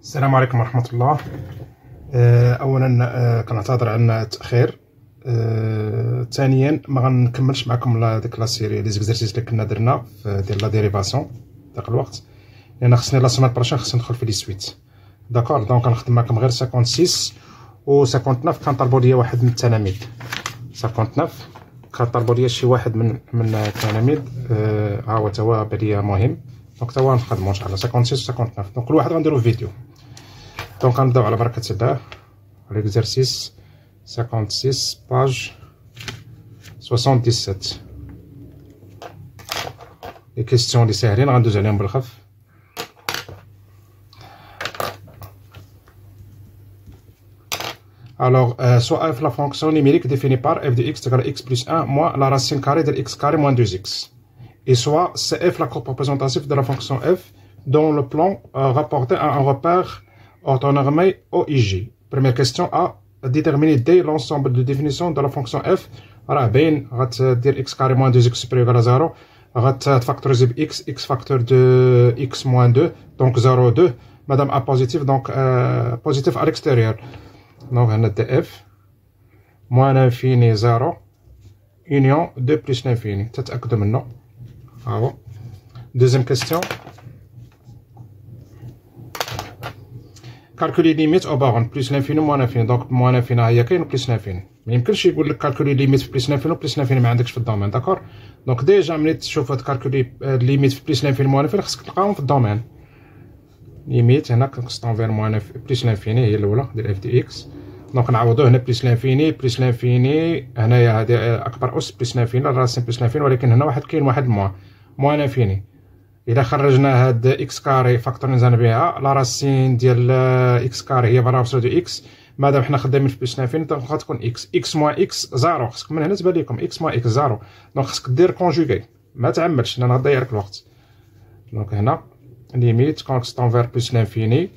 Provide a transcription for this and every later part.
السلام عليكم ورحمة الله. آه، أولا آه، كنعتذر عن التأخير. آه، ثانيا ما غنكملش معكم ديك la série les exercices اللي كنا درنا ديال la dérivation داك الوقت. لأن خصني la semaine prochaine خصني ندخل في les suites. d'accord donc غنخدم معكم غير 56 و 59 كنطلبوا ليا واحد من التلاميذ. 59 كنطلبوا ليا شي واحد من من التلاميذ. ها هو تا هو بالي مهم. donc تا هو نخدمو إن شاء الله. 56 و 59 donc كل واحد غنديرو فيديو. دونك غنبداو على بركة الله ليكزارسيس 56 باج 77 لي كيستيون لي ساهلين غندوز عليهم بالخف Alors, euh, soit f la fonction numérique définie par f de x égale x plus 1 moins la racine carrée de x carré moins 2x. Et soit c'est f la courbe représentative de la fonction f dont le plan euh, rapporté à un repère orthonormé OIG. Première question A. Déterminer D l'ensemble de définition de la fonction f. راه باين غتدير x carré moins 2x supérieur à 0 غتفاكتوريزي ب x x facteur de x moins 2 donc 0 2 madame a positif donc euh, positif à l'extérieur donc هنا df moins l'infini 0 union 2 plus l'infini تتأكدوا منه ها هو deuxième question calculer limite en partant plus l'infini moins l'infini donc moins l'infini هي كاين plus l'infini ما يمكنش يقول لك calculer limite في plus l'infini و plus l'infini ما عندكش في ال domaine d'accord donc déjà ملي تشوف هاد calculer limite في plus l'infini moins l'infini خصك تلقاهم في ال domaine limite هنا كنستونفير moins plus l'infini هي الاولى ديال f de x donc نعوضو هنا plus l'infini plus l'infini هنايا هادي اكبر اس plus l'infini racine plus l'infini ولكن هنا واحد كاين واحد moins moins l'infini الا خرجنا هاد x carré factorisé نا بها la racine ديال x carré هي valeur de x. مادام حنا خدامين في plus l'infini donc غتكون x. x moins x zéro. خصك من هنا تبان لكم x moins x zéro. donc خصك دير conjugué ما تعملش لأن غضيع لك الوقت. donc هنا limite quand x tend vers plus l'infini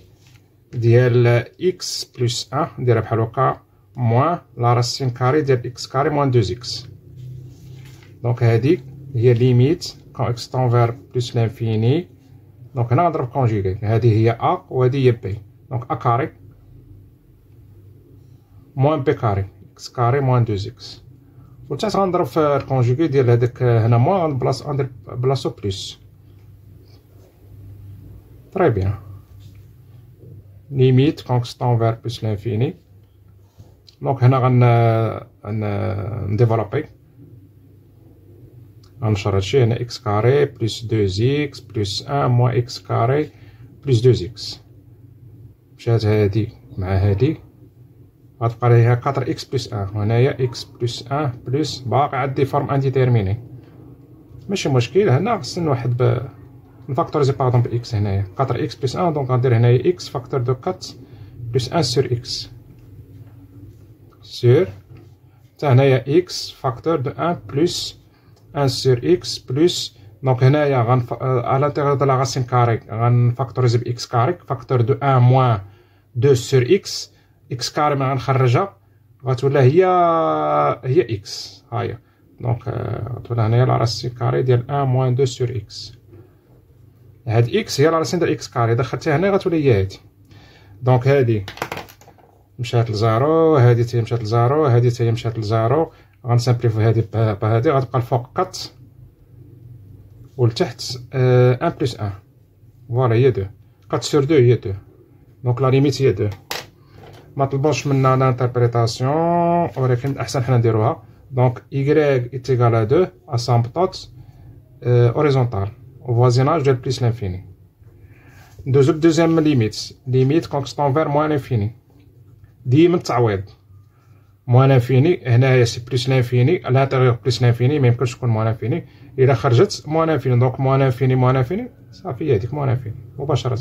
ديال x plus un نديرها بحال هكا moins la racine carrée ديال x carré moins deux x. donc هادي هي limite quand x tend vers plus l'infini donc هنا نضرب conjugué هذه هي a وهذه هي b donc a carré moins b carré x carré moins deux x و تحت غنضرب في ال conjugué ديال هذاك هنا. moins بلاص ندير بلاصو plus très bien limite quand x tend vers plus l'infini donc هنا غن ن développer غنشر هادشي هنا x carré plus deux x plus un moins x carré plus deux x مشات هادي مع هادي غتبقى ليها quatre x plus un وهنايا x plus un plus باقي عندي forme indéterminée ماشي مشكل هنا خصني نوحد ب ن factoriser pardon par x هنايا quatre x plus un donc غندير هنايا x facteur de quatre plus un sur x sur حتى هنايا x facteur de un plus 1 sur x plus donc هنايا غن à l'intérieur de la racine carrée غن factoriser ب x carré facteur de 1 moins 2 sur x x carré ما غنخرجها غتولى هي هي x. هاهي donc غتولى هنايا la racine carrée ديال 1 moins 2 sur x. هاد x هي la racine ديال x carré دخلتيها هنا غتولي هي هادي. donc هادي مشات ل zéro هادي تي مشات ل zéro هادي تي مشات ل zéro. غن simplifier هادي بهادي غتبقى الفوق quatre والتحت un plus un voilà هي donc quatre sur deux هي deux donc la limite هي deux ما طلبوش منا l'interprétation ولكن أحسن حنا نديروها. donc y égale deux asymptote horizontale voisinage ديال plus l'infini ندوزو ل deuxième limite limite quand x tend vers moins l'infini ديما التعويض. moins l'infini هنايا c'est plus l'infini l'intérieur plus l'infini ميمكنش تكون moins l'infini إلا خرجت moins l'infini donc moins l'infini moins l'infini صافي هاديك moins l'infini مباشرة.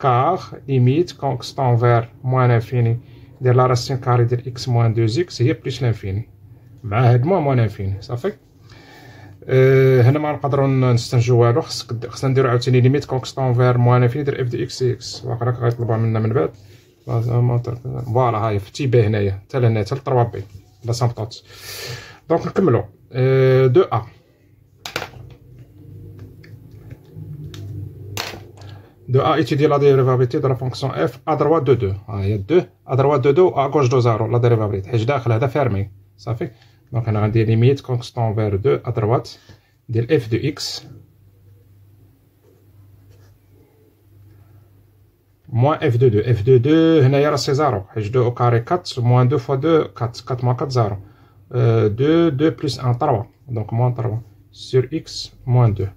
car limite quand x tend vers moins l'infini ديال la racine carrée ديال x moins deux x هي plus l'infini مع هاد moins moins l'infini صافي. أه هنا ما نقدروا نستنتجوا والو. خصك خصنا نديرو عاوتاني limite quand x tend vers moins l'infini ديال f de x x واقيلا غيطلبها منا من بعد. voilà هاي في petit b هنايا حتى لهنا حتى ل trois b l'asymptote donc نكملو deux a de A. Étudier la dérivabilité de la fonction f à droite de 2 ها هي 2 à droite de 2 و à gauche de 0 la dérivabilité. حيت داخل هذا فيرمي صافي دونك أنا غندير ليميت كونستون فير 2 à droite. ديال f de x. moins f de 2 f de 2 هنايا راه سي 0 حيت 2 au carré 4 moins 2 fois 2 4 4 moins 4 0 2 2 plus 1 3 donc moins 3 sur x moins 2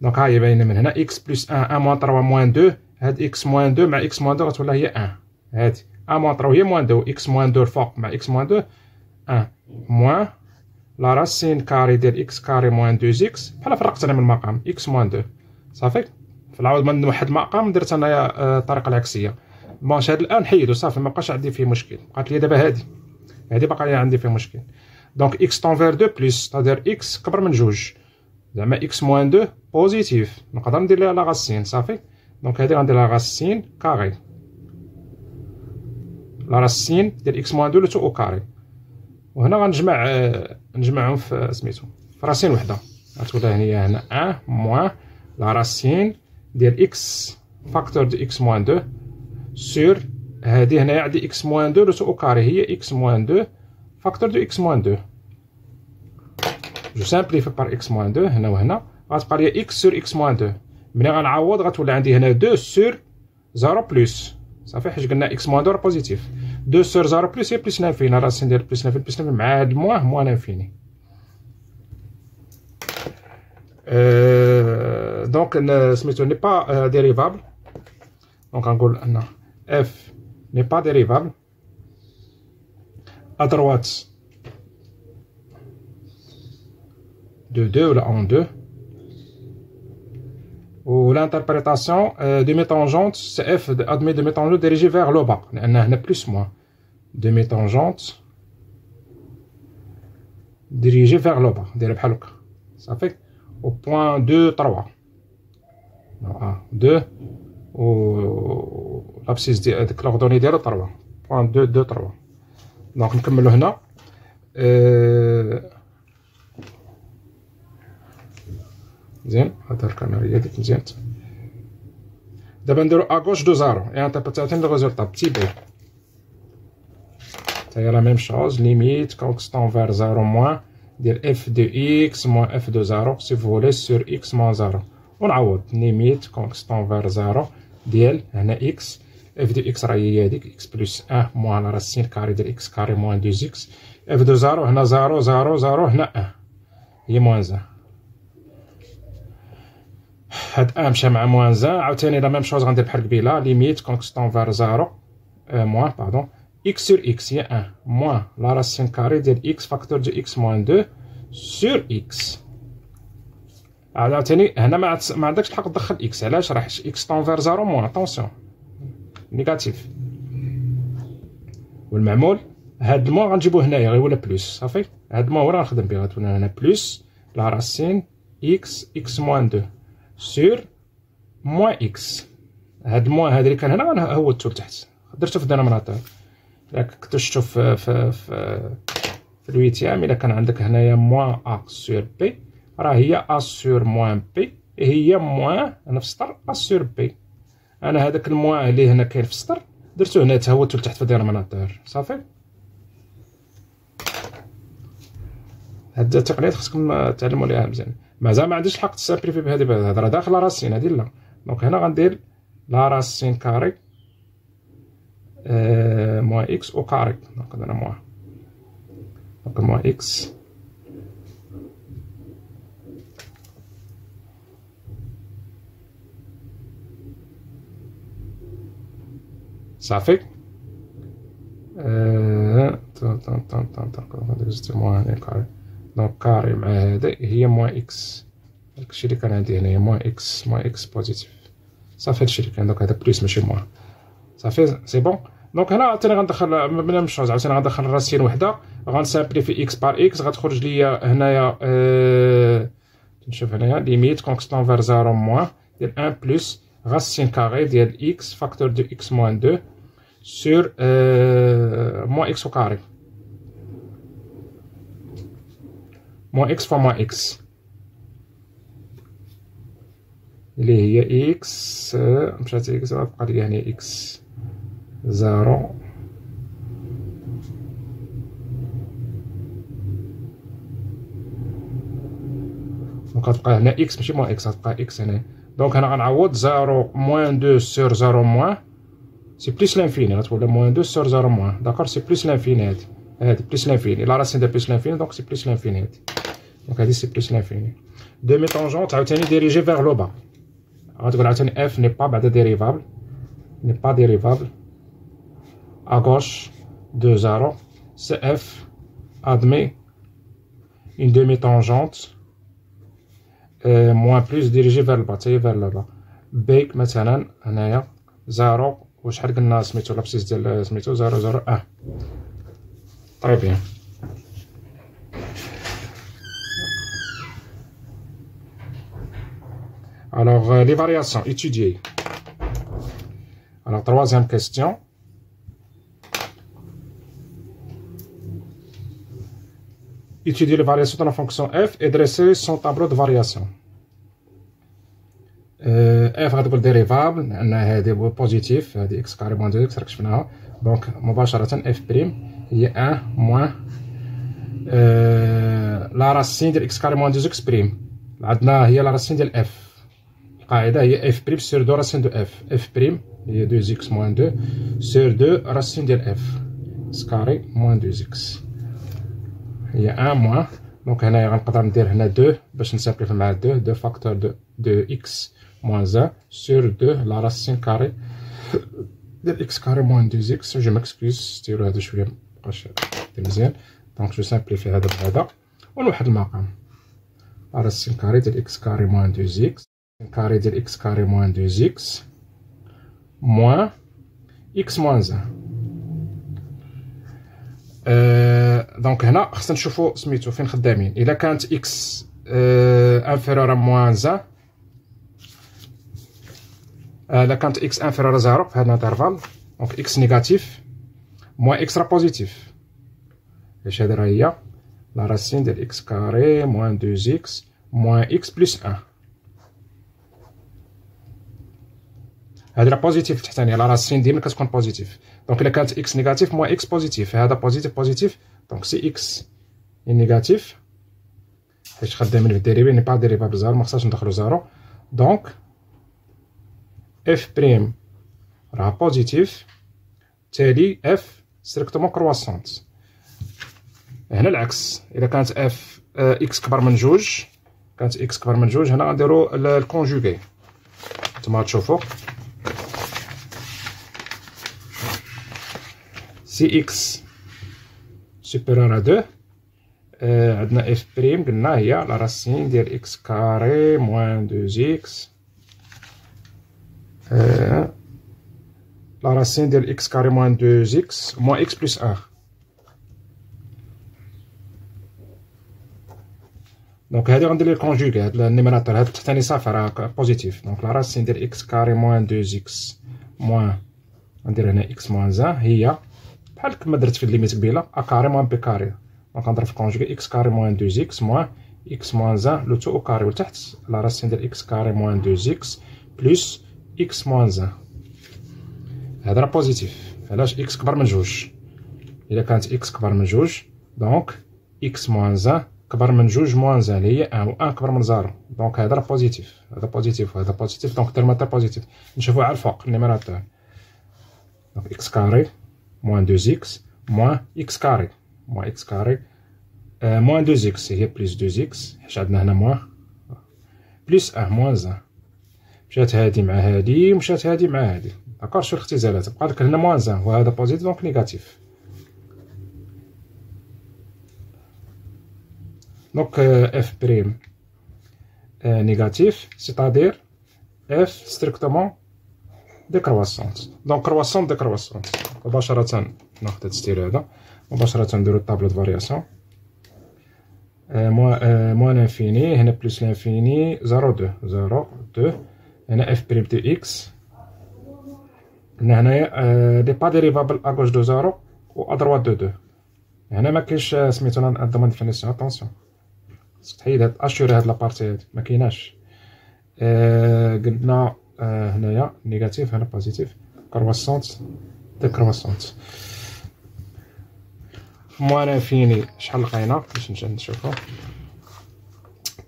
donc ها هي باينه من هنا x plus 1 1 moins 3 moins 2 هاد x moins 2 مع x moins 2 غتولي هي 1 هادي 1 moins 3 هي moins 2 x moins 2 الفوق مع x moins 2 1 moins la racine carrée ديال x carré moins 2 x بحال فرقت أنا من المقام x moins 2 صافي في العوض من واحد المقام درت انايا الطريقة العكسيه bon هاد الان حيدو صافي مابقاش عندي فيه مشكل بقات لي دابا هادي هادي باقا لي عندي فيه مشكل donc x tend vers 2 plus c'est-à-dire x كبر من جوج زعما x moins deux positif نقدر ندير ليها la racine صافي donc هادي غندير لها racine carrée la racine ديال x moins deux le tout au carré وهنا غنجمع نجمعهم في سميتو. في racine وحده. غتولي هني هنا un moins la racine ديال x facteur de x moins deux sur هادي هنايا عندي x moins deux le tout au carré هي x moins deux facteur de x moins deux je simplifie par x moins deux هنا وهنا. غتبقى ليا x sur x moins deux ملي غنعوض غتولي عندي هنا deux sur zéro plus صافي حيت قلنا x moins deux positif deux sur zéro plus هي plus l'infini راه ندير plus l'infini plus l'infini مع هاد ال moins moins l'infini دونك سميتو ني با ديريفابل دونك غنقول ان اف ني با ديريفابل ا دروات de 2 ou en 2. Ou l'interprétation euh, de mes tangentes, c'est f admet de mes tangentes dirigées vers le bas. On a plus moins. De mes tangentes dirigées vers le bas. Ça fait au point 2, 3. 1, 2. L'abscisse de l'ordonnée de 3. Point 2, 2, 3. Donc, on va هنا. Euh, مزيان هاد الكاميرا هي ديك مزيان دابا نديرو اغوش دو زارو اي انتربريتاسيون دو ريزولتا بتي بي تاهي لا ميم شوز ليميت كونستون فير زارو موان ديال اف دو إكس موان اف دو زارو سي فولي سور إكس موان زارو ونعوض ليميت كونستون فير زارو ديال هنا إكس اف دو إكس راه هي هاديك إكس بلس ان موان راه السين كاري ديال إكس كاري موان دو إكس اف دو زارو هنا زارو زارو زارو هنا ان هي موان زان هاد ان مشى مع موان زان عاوتاني لا ميم شوز غندير بحال قبيله ليميت كونستون فار زيرو moins pardon x sur x هي un moins la racine carrée ديال x facteur de x moins deux sur x عاوتاني هنا ما, عندكش الحق تدخل x علاش راه x tend vers zéro moins attention négatif والمعمول؟ هاد ال moins غنجيبو هنايا غيولي plus صافي؟ هاد ال moins راه نخدم بيه غتولي هنا plus la racine x x moins deux sur moins x هاد ال moins هذا اللي كان هنا هوتو لتحت درتو في ال dénominateur شفتو في في في, في ال huitième الا كان عندك هنايا moins a sur b راه هي a sur moins b هي moins هنا في السطر a sur b أنا هذاك ال moins اللي هنا كاين في السطر درتو هنا تهوتو لتحت في ال dénominateur. صافي؟ هاد التقنيات خصكم تعلموا عليها مزيان. مازال ما عنديش الحق ت simplifier بهادي الهضرة. داخل racine هادي لا. donc هنا غندير la racine carrée. آه moins x au carré donc هنا moins donc moins x صافي. طن moins carré donc carré مع هذا هي moins x داكشي اللي كان عندي هنايا moins x moins x positive صافي هادشي اللي كان donc هذا plus ماشي moins صافي c'est bon donc هنا عاوتاني غندخل بلا مش عاوتاني غندخل racine وحده. غن simplifier x par x غتخرج ليا هنايا أه نشوف هنايا limite quand x tend vers zéro moins ديال un plus racine carrée ديال x facteur de x moins deux sur أه moins x au carré moins x fois moins x. اللي هي x مشات إكس بقى لي هنا x zéro donc غتبقى هنا x ماشي moins x غتبقى x هنا donc هنا غنعوض zéro moins deux sur zéro moins c'est plus l'infini غتولي moins deux sur zéro moins d'accord c'est plus l'infini هادي هادي plus l'infini la racine ديال plus l'infini donc c'est plus l'infini هادي donc هادي c'est plus l'infini demi-tangente عاوتاني dirigée vers le bas غتقول عاوتاني f n'est pas بعدا dérivable n'est pas dérivable à gauche de 0 CF admet une demi-tangente euh, moins plus dirigée vers le bas vers le bas بيك مثلا هنايا زيرو وشحال قلنا سميتو لابسيس ديال سميتو زيرو زيرو اه طري بيان Alors, euh, les variations étudiées. Alors, troisième question. Étudier les variations de la fonction f et dresser son tableau de variation. f غتقول dérivable لأن هذه positive هذه x carré moins deux x راك شفناها donc مباشرة f prime هي un moins la racine ديال x carré moins deux x prime عندنا هي la racine ديال f القاعدة هي f prime sur deux racine de f f prime هي deux x moins deux sur deux racine ديال f x carré moins deux x هي un moins donc هنايا غنقدر ندير هنا deux باش ن simplifier مع deux deux facteur de deux x moins un sur deux la racine carrée ديال x carré moins deux x je m'excuse ديرو هذا شوية مبقاش مزيان donc je simplifie هذا بهذا ونوحد المقام la racine carrée ديال x carré moins deux x carré ديال x carré moins deux x moins x moins un donc هنا خصنا نشوفو سميتو فين خدامين. إلا كانت x inférieur moins un إلا كانت x inférieur zéro في هاد ال intervalle. donc x négative moins x راه positive اش هادي راه هي la racine ديال x carré moins deux x moins x plus un راه positive تحتاني la racine ديما كتكون positive donc إلا كانت x négative moins x positive هذا positive positive donc si x négative حيت خدامين في ال dérivée n'est pas dérivable zéro. مخصناش ندخلو zéro. donc f prime راه positive تالي f strictement croissante هنا العكس. اذا كانت f x كبر من جوج كانت x كبر من جوج هنا غنديرو ال conjugué نتوما تشوفو. si x supérieur à deux عندنا f prime قلنا هي la racine ديال x carré moins deux x la racine ديال x carré moins deux x moins x plus un donc هادي غندير le conjugué هاد ال numérateur هاد التحتاني صافي راه positive donc la racine ديال x carré moins deux x moins غندير هنا x moins un هي بحال كما درت في ال limite قبيلة a carré moins b carré donc نضرب في conjugué x carré moins deux x moins x moins un le tout au carré ولتحت la racine ديال x carré moins deux x plus x moins un هذا راه positive علاش x كبر من جوج الا كانت x كبر من جوج donc x moins un كبر من جوج moins un اللي هي un و un كبر من zéro donc هذا راه positive هذا positive وهذا positive donc dénominateur positive نشوفو على الفوق ال numérateur donc x carré moins 2x moins x carré. Moins x carré. Euh, moins 2x هي plus 2x حيت عندنا moins. plus 1 moins 1 مشات هادي مع هادي ومشات هادي مع هادي d'accord شو الاختزالات بقى لك هنا moins 1 وهذا positive donc négative donc f prime négative c'est-à-dire f strictement décroissante donc croissante décroissante مباشرة ناخد هاد الستيل هذا مباشرة نديرو ال tableau de variation moins l'infini هنا plus l'infini zéro deux zéro deux هنا f prime de x هنا هنايا n'est pas dérivable à gauche de zéro و à droite de deux هنا مكاينش سميتو domaine définition attention تحيد هاد hachuré هاد la partie هادي مكايناش آه قلنا هنايا négatif هنا positif croissante décroissante. moins infini شحال لقينا؟ باش نجي نشوفو.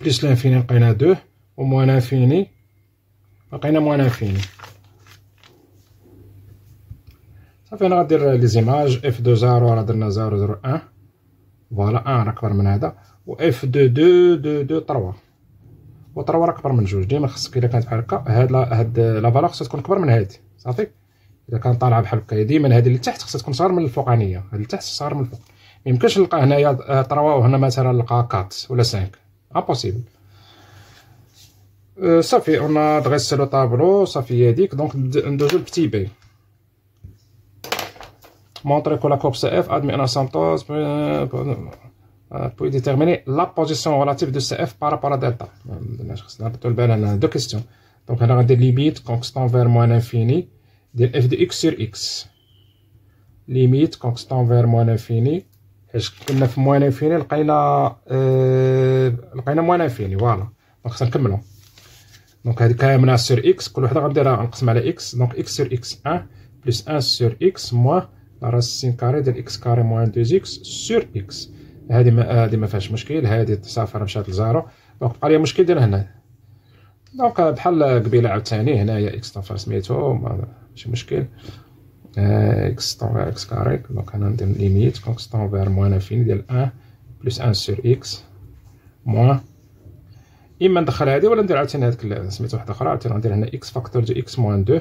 plus l'infini لقينا deux و moins infini لقينا moins infini صافي أنا غادير les images. f de zéro راه درنا zéro zéro un. Voilà un راه كبر من هذا. و f de deux deux deux trois و trois راه كبر من جوج ديما خصك إلا كانت بحال هكا هاد هاد la valeur خصها تكون كبر من هادي صافي؟ إذا كان طالعة بحال هكا ديما هادي اللي تحت خصها تكون صغر من الفوقانيه هادي تحت صغر من الفوق. ميمكنش نلقى هنايا تروا وهنا مثلا نلقى كات ولا سانك امبوسيبل صافي اون دغيسي لو طابلو صافي هاديك دونك ندوزو لبتي بي montrer que la courbe CF admet un asymptose puis déterminer la position relative de CF par rapport à delta. Deux questions. Donc, on a des limites constant vers moins l'infini de f de x sur x. Limite quand x tend vers moins l'infini. اش كنا في moins infini لقينا آه لقينا moins infini voilà donc خصنا نكملو donc هادي كامله sur x كل وحده غنديرها نقسم على x donc x sur x 1 plus 1 sur x moins racine carrée ديال x carré moins deux x sur x هادي ما هادي ما فيهاش مشكل هادي صافي مشات ل zéro. donc بقى لي مشكل ديال هنا. donc بحال قبيلة عاوتاني هنايا x tend سميتو ماشي مشكل. x tend x carré donc أنا ندير limite. quand x tend vers moins infini ديال un plus un sur x moins إما ندخل هادي ولا ندير عاوتاني هاديك سميتو وحده أخرى. عاوتاني ندير هنا x facteur de x moins deux.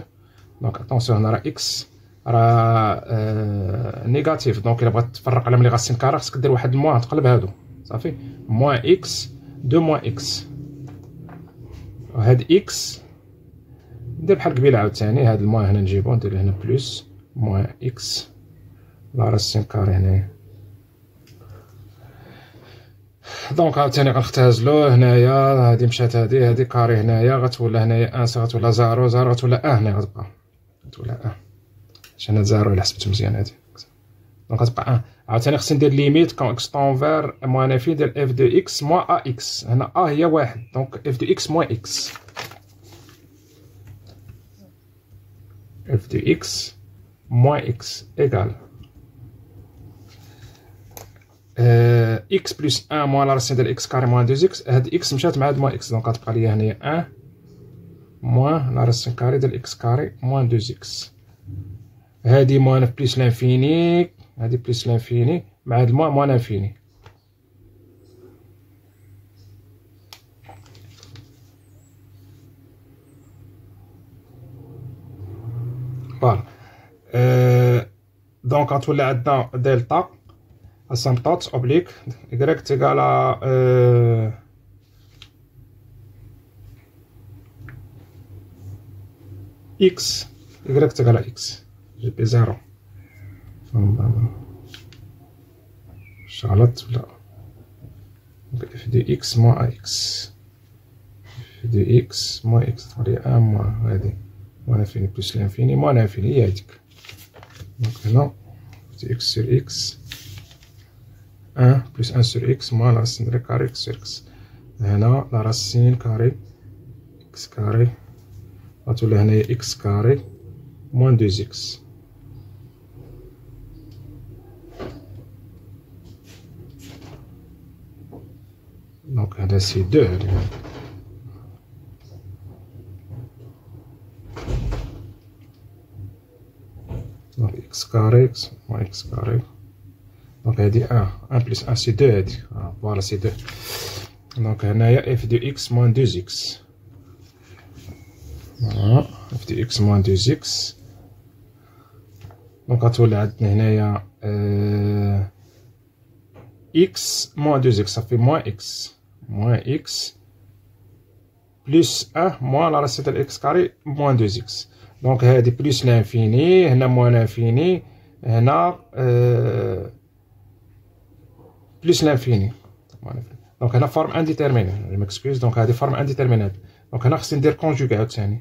donc attention هنا راه x. راه آه négatif. donc إلا بغيت تفرق على la racine carrée خصك دير واحد ال moins تقلب هادو. صافي. moins x de moins x وهاد x ندير بحال قبيلة عاوتاني. هاد ال moins هنا نجيبو ندير هنا plus moins x la racine carrée هنايا. donc عاوتاني غنختازلو هنايا. هادي مشات هادي هادي carré هنايا. غتولى هنايا un غتولى zéro zéro غتولى un هنا غتبقى. غتولى un عشان هاد zéro الا حسبت مزيان هادي. donc غتبقى un عاوتاني خصني ندير limite quand x tend vers moins infini ديال f de x moins a x هنا a هي واحد. donc f de x moins x f de x moins x égal x plus un moins la racine ديال x carré moins deux x هاد x مشات مع هاد moins x donc غتبقى ليا هنايا un moins la racine carrée ديال x carré moins deux x هادي moins plus l'infini هادي plus l'infini مع هاد ال moins moins l'infini voilà. donc غتولي عندنا delta asymptote oblique y égal à إكس يكريك تيكالا إكس. جي بي زيرو. شغلت ولا اف دي إكس موان إكس. اف دي إكس موان إكس. تولي ان موان هادي موان انفيني بلس لانفيني موان انفيني هي هاديك دونك هنا دي إكس سور إكس. ان بلس أن سور إكس موان لا راسين ديال كاري إكس سور إكس. هنا لا راسين كاري x carré. غتولي هنايا x carré moins deux x. donc هذا c'est deux donc x carré x moins x carré donc هادي un un plus un c'est deux هادي voilà c'est deux donc هنايا f de x moins deux x voilà f de x moins deux x donc غتولي عندنا هنايا x moins deux x صافي moins x moins x plus un moins la racine ديال x carré moins deux x donc هادي plus l'infini هنا moins l'infini هنا أه plus l'infini donc هنا forme indéterminée مكسكوز donc هادي forme indéterminée donc هنا خصني ندير conjugué عاوتاني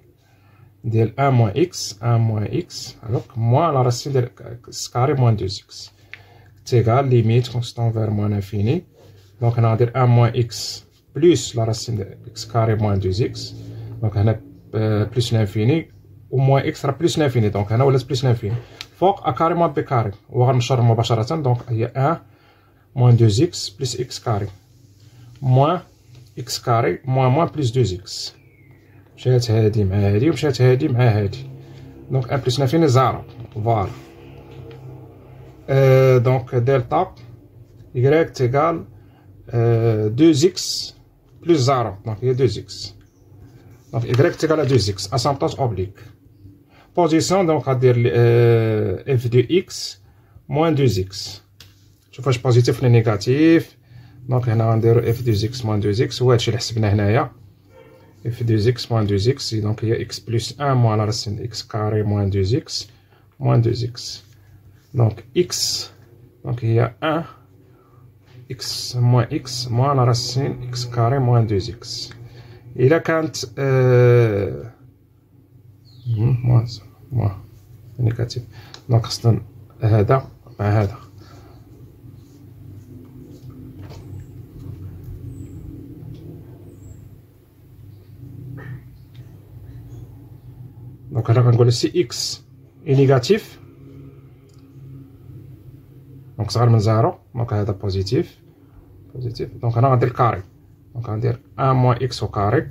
ديال un moins x un moins x donc moins la racine ديال x carré moins deux x égal limite quand x tend vers moins infini donc هنا غندير un moins x plus la racine x carré moins deux x donc هنا plus l'infini و moins x راه plus l'infini donc هنا ولات plus l'infini فوق a carré moins b carré وغنشر مباشرة donc هي un moins deux x plus x carré moins x carré moins moins plus deux x مشات هادي مع هادي ومشات هادي مع هادي donc un plus l'infini zéro voilà donc delta y Euh, 2x plus 0 Donc, il y a 2x. Donc, y est égal à 2x, à tâche oblique. Position, donc, à dire euh, f de x moins 2x. Je fais positif le négatif. Donc, on va dire f de x moins 2x. Ou est-ce que f de x moins 2x. Donc, il y a x plus 1 moins la racine x carré moins 2x moins 2x. Donc, x, donc il y a 1 إكس موان إكس موان راسين إكس كاري موان دوز إكس إلا كانت آه موان موان نيجاتيف دونك خصنا هذا مع هذا دونك هنا كنقول سي إكس et négatif donc صغر من zéro donc هذا positif positif donc هنا غندير carré donc غندير un moins x au carré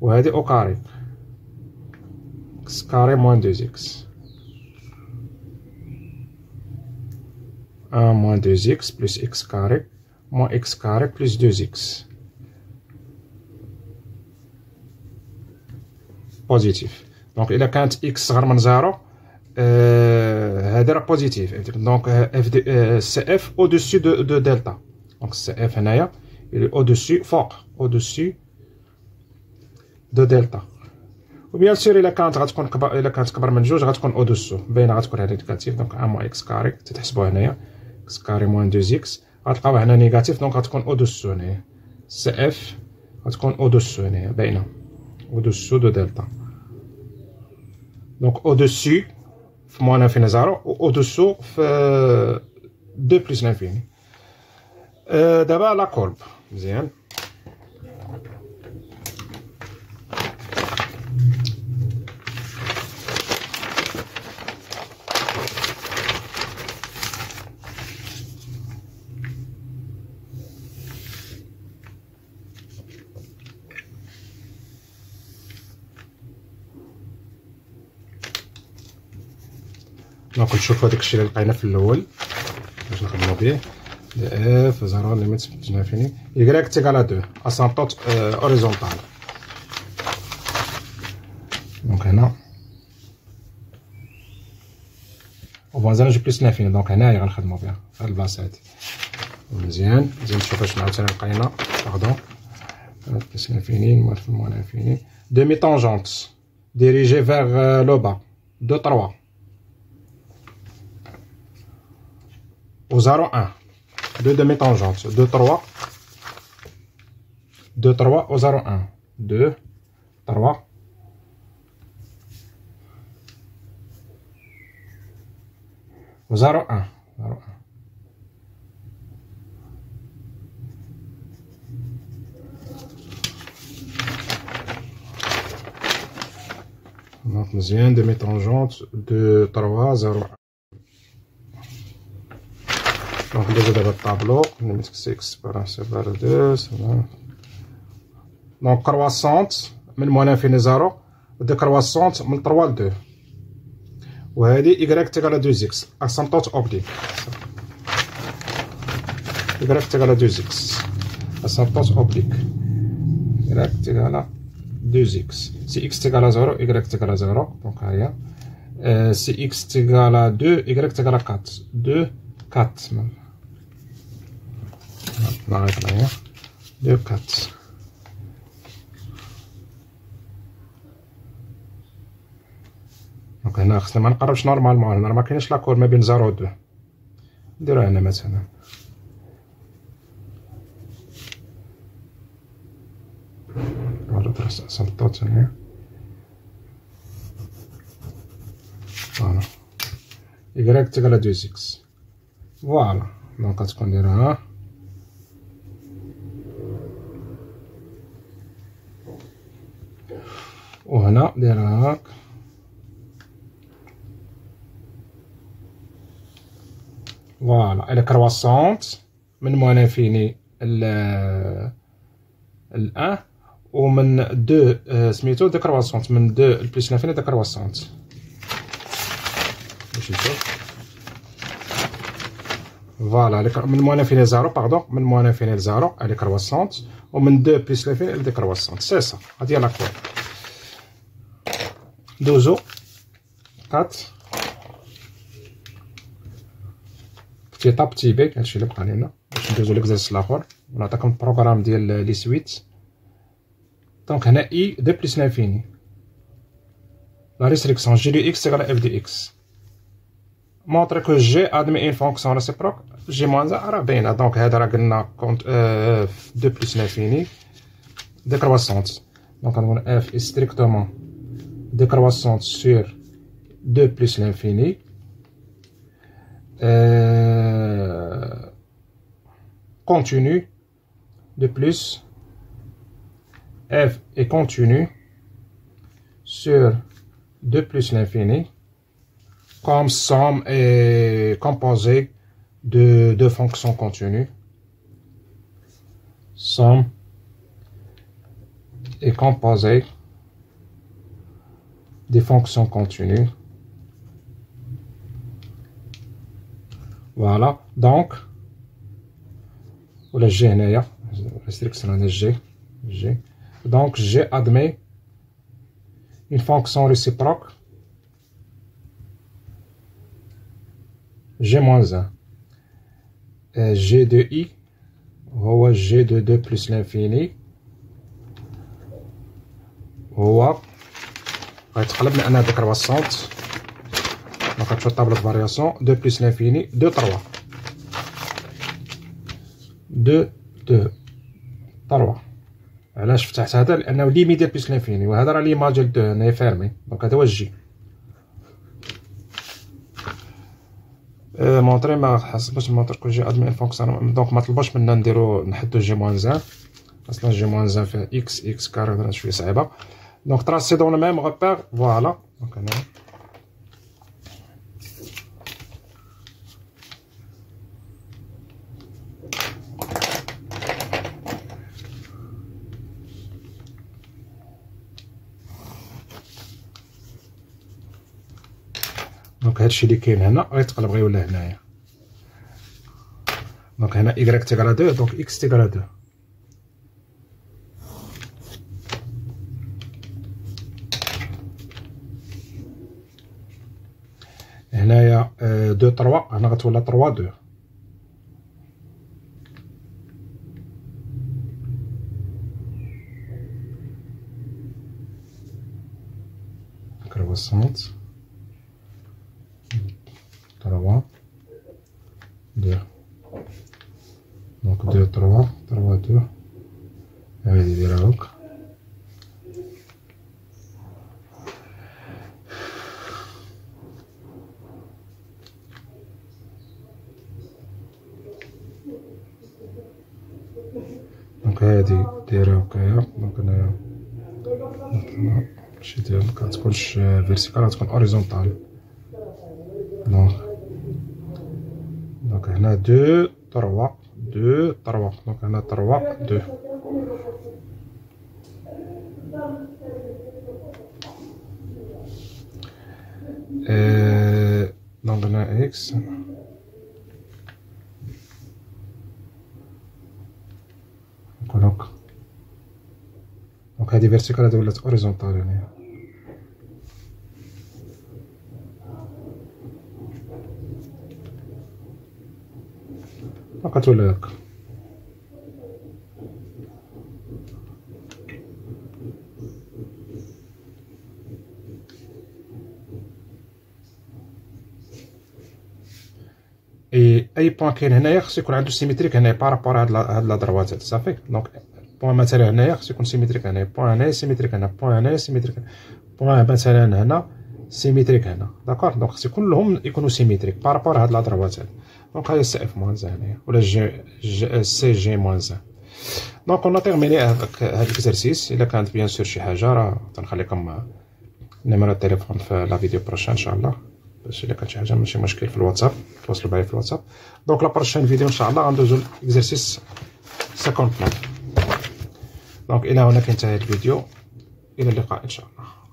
وهادي au carré x carré moins deux x un moins deux x plus x carré moins x carré plus deux x positif donc الا كانت x صغر من zéro هذا راه positif donc f de Cf au-dessus de de delta donc Cf هنايا au-dessus فوق au-dessus de delta و bien sûr الا كانت غتكون كبر الا كانت كبر من جوج غتكون au-dessous باينه غتكون هنا négatif donc un moins x carré تتحسبوا هنايا x carré moins deux x غتلقاو هنا négatif donc غتكون au-dessous هنايا Cf غتكون au-dessous هنايا باينه au-dessous de delta donc au-dessous في moins infini zéro au-dessous في deux plus l'infini دابا la courbe. مزيان دونك نشوفو داكشي اللي لقينا في الأول. باش نخدمو به. اف زيرو ليميت جنافيني يكراك تيكال دو اسامبتوت اوريزونتال دونك هنا. وفازانا جو بليس لانفيني دونك هنايا غنخدمو بها. في البلاصه هادي مزيان. نزيد نشوف اش عاوتاني لقينا. باردون بليس لانفيني نمر في الموان انفيني دومي طونجونت ديريجي فيغ لو با دو تروا au 0, 1. 2 demi-tangentes. 2, 3. 2, 3 au 0, 1. 2, 3. Au 0, 1. 0, 1. Donc, demi-tangente, 2, 3, 0, 1. دونك ندوزو دابا الطابلو ليميت إكس برانسي بار دو دونك كرواسونت من موان انفيني زيرو ودي كرواسونت من تروا لدو وهادي إيكغيك تيغالا دو زيكس اسامبتوت اوبليك إيكغيك تيغالا دو زيكس اسامبتوت اوبليك إيكغيك تيغالا دو زيكس سي إكس تيغالا زيرو إيكغيك تيغالا زيرو دونك هاهي سي إكس تيغالا دو إيكغيك تيغالا كات دو كات دو كات دونك هنا خصنا ما نقربش normalement هنا راه مكاينش la courbe ما بين zéro و deux نديرو هنا مثلا درس سلطات هنايا فوالا إيكغيك تيغالا دو زيكس فوالا دونك غتكون نديرها وهنا دايرها هاك فوالا. إلى كرواسونت. من moins infini ل ل ومن deux سميتو décroissante من deux ال plus l'infini décroissante باش نشوف voilà. من moins infini zéro pardon من moins infini ل zéro elle est croissante. ومن deux plus l'infini elle est décroissante c'est ça. هادي هي la courbe دوزو طا بتي بي هادشي اللي بقى لينا باش ندوزو ليكزارسيس لاخر ونعطيكم البروغرام ديال لي سويت دونك هنا اي دو بليس لانفيني لا ريستريكسيون جي دو إكس ايغال اف دي إكس مونطري كو جي ادمي اون فونكسيون ريسيبروك جي موان زا راه باينه دونك هذا راه قلنا كونت دو بليس لانفيني ديكرواسونت دونك غنقول اف ستريكتومون décroissante sur 2 plus l'infini. Euh, continue de plus. F est continue sur 2 plus l'infini. Comme somme est composée de deux fonctions continues. Somme est composée des fonctions continues. Voilà, donc, ولا جي هنايا ريستريكسيون هنا جي جي دونك جي ادمي une fonction réciproque g moins 1 g de i هو g de 2 plus l'infini هو غيتقلب لأن هذاك راه دونك غتشوف طابلة فارياسيون دو بليس لانفيني دو تروا دو دو تروا علاش فتحت هذا؟ لأنه ليمي ديال بليس لانفيني وهذا راه ليماج ديال دو هنايا فيرمي دونك هذا هو الجي. montrer ما حسبش montrer que g admet fonction donc ما طلبوش منا نديرو نحدو g moins un أصلا g moins un فيها x x carré شوية صعيبة. Donc tracé dans le même repère, voilà. Donc, on a... دونك هادشي اللي كاين هنا غيتقلب غيولي هنايا. دونك هنا y تيكرا 2 دونك x تيكرا 2 دو تروا هنا غتولى تروا دو كرواسونت 3, 2. Donc 2, 3, 3, 2. هذه ديرها هوك donc هادي دايرها هكايا donc هنايا ماشي ديال مكتكونش verticale غتكون horizontale donc donc هنا deux trois deux trois donc هنا trois deux donc هنا x نقول هكا هادي verticale هادي ولات horizontale هنايا فقط ولا هكا اي point كاين هنايا خصو يكون عنده symétrique هنايا par rapport هاد la droite هاد صافي donc point مثلا هنايا خصو يكون symétrique هنايا point هنايا symétrique هنا point هنايا symétrique point مثلا هنا symétrique هنا d'accord donc خص كلهم يكونوا symétrique par rapport هاد la droite هاد donc هاهي C f moins un هنايا ولا g, C g moins un donc on termine هذاك هاد ال exercice إلا كانت bien sûr شي حاجة راه تنخليكم numéro التليفون في la vidéo prochaine إن شاء الله. باش إلا كانت شي حاجة ماشي مشكل في الواتساب. تواصلوا معايا في الواتساب. donc la prochaine vidéo إن شاء الله غندوزو ال exercice 59 donc إلى هنا كينتهي الفيديو إلى اللقاء إن شاء الله.